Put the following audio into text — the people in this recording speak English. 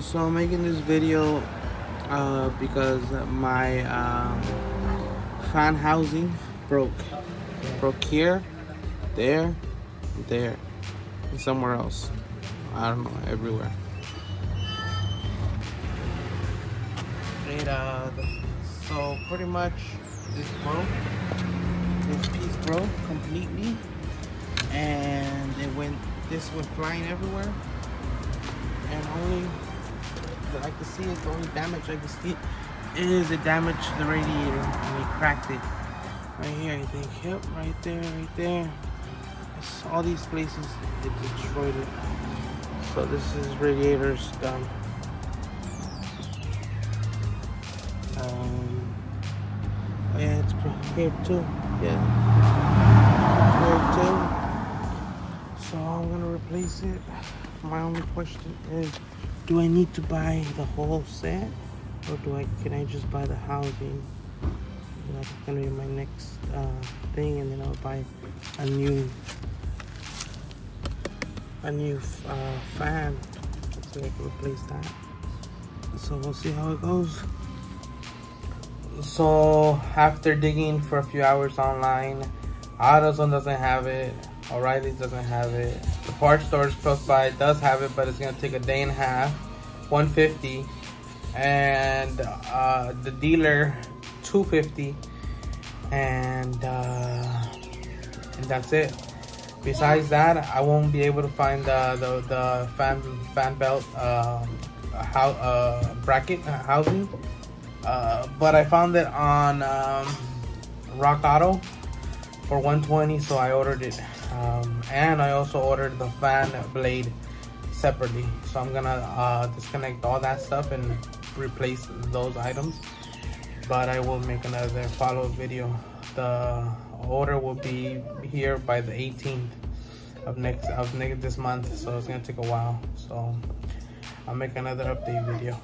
So I'm making this video uh, because my uh, fan housing broke. Broke here, there, there, and somewhere else. I don't know, everywhere. Uh, so pretty much this broke. This piece broke completely, and it went. This went flying everywhere, and only I can see it. The only damage I can see is it damaged the radiator and it cracked it. Right here, I think. Yep, right there, right there. It's all these places, it destroyed it. So this is radiators done. Um, oh yeah, it's here too. Yeah, here too. So I'm gonna replace it. My only question is, do I need to buy the whole set, or do I can I just buy the housing? That's gonna be my next uh, thing, and then I'll buy a new a new uh, fan so I can replace that. So we'll see how it goes. So after digging for a few hours online, AutoZone doesn't have it. O'Reilly's doesn't have it. The parts stores close by does have it, but it's gonna take a day and a half. 150 and uh, the dealer 250 and uh, and that's it. Besides that I won't be able to find the the, the fan fan belt uh, how uh, bracket uh, housing. Uh, but I found it on um, Rock Auto for 120 so I ordered it um, and I also ordered the fan blade separately. So I'm gonna uh, disconnect all that stuff and replace those items. But I will make another follow-up video. The order will be here by the 18th of next of next this month so it's gonna take a while. So I'll make another update video